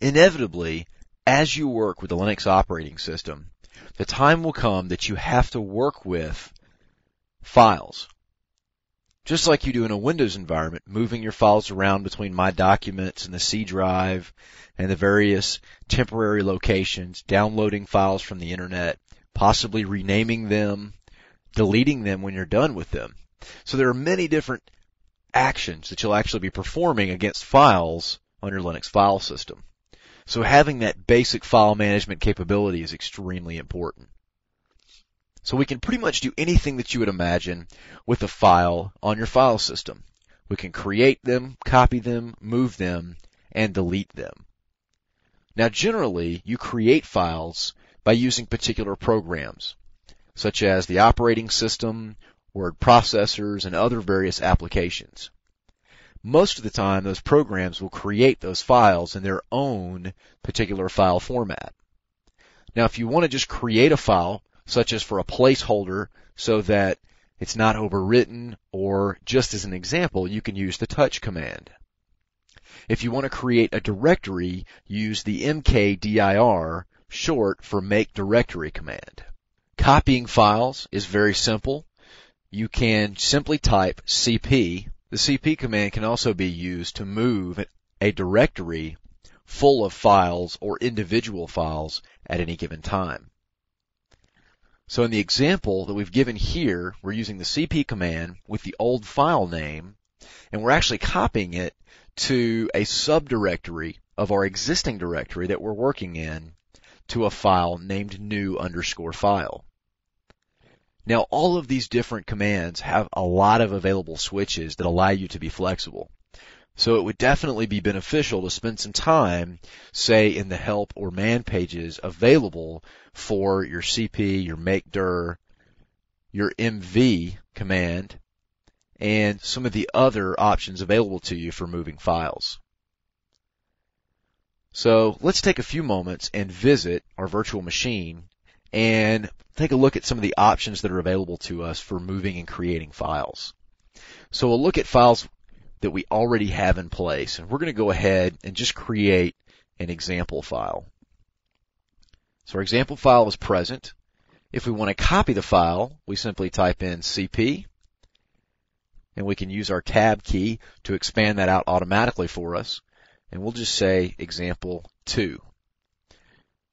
Inevitably, as you work with the Linux operating system, the time will come that you have to work with files. Just like you do in a Windows environment, moving your files around between My Documents and the C drive and the various temporary locations, downloading files from the internet, possibly renaming them, deleting them when you're done with them. So there are many different actions that you'll actually be performing against files on your Linux file system. So having that basic file management capability is extremely important. So we can pretty much do anything that you would imagine with a file on your file system. We can create them, copy them, move them, and delete them. Now generally, you create files by using particular programs, such as the operating system, word processors, and other various applications most of the time those programs will create those files in their own particular file format. Now if you want to just create a file, such as for a placeholder, so that it's not overwritten, or just as an example, you can use the touch command. If you want to create a directory, use the mkdir, short for make directory command. Copying files is very simple. You can simply type cp the cp command can also be used to move a directory full of files or individual files at any given time. So in the example that we've given here, we're using the cp command with the old file name, and we're actually copying it to a subdirectory of our existing directory that we're working in to a file named new underscore file. Now all of these different commands have a lot of available switches that allow you to be flexible. So it would definitely be beneficial to spend some time, say in the help or man pages available for your CP, your make dir, your MV command, and some of the other options available to you for moving files. So let's take a few moments and visit our virtual machine and take a look at some of the options that are available to us for moving and creating files. So we'll look at files that we already have in place and we're going to go ahead and just create an example file. So our example file is present. If we want to copy the file, we simply type in cp and we can use our tab key to expand that out automatically for us. And we'll just say example 2.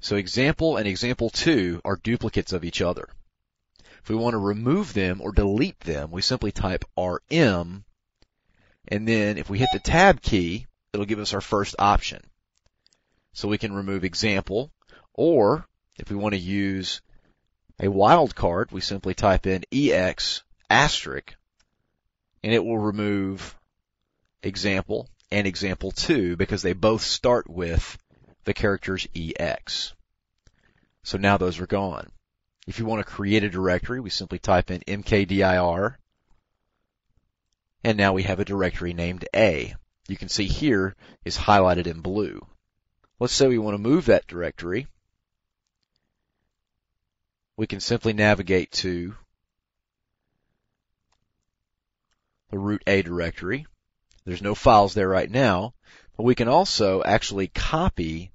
So example and example 2 are duplicates of each other. If we want to remove them or delete them, we simply type rm, and then if we hit the tab key, it'll give us our first option. So we can remove example, or if we want to use a wildcard, we simply type in ex asterisk, and it will remove example and example 2 because they both start with the characters EX. So now those are gone. If you want to create a directory, we simply type in mkdir, and now we have a directory named A. You can see here is highlighted in blue. Let's say we want to move that directory. We can simply navigate to the root A directory. There's no files there right now, but we can also actually copy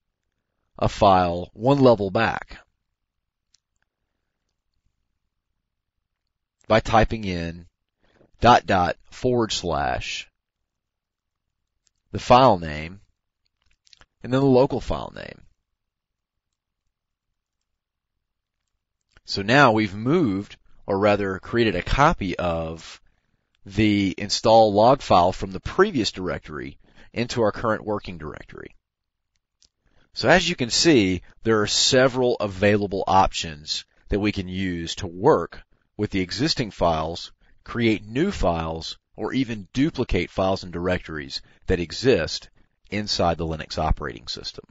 a file one level back by typing in dot dot forward slash the file name and then the local file name. So now we've moved, or rather created a copy of the install log file from the previous directory into our current working directory. So as you can see, there are several available options that we can use to work with the existing files, create new files, or even duplicate files and directories that exist inside the Linux operating system.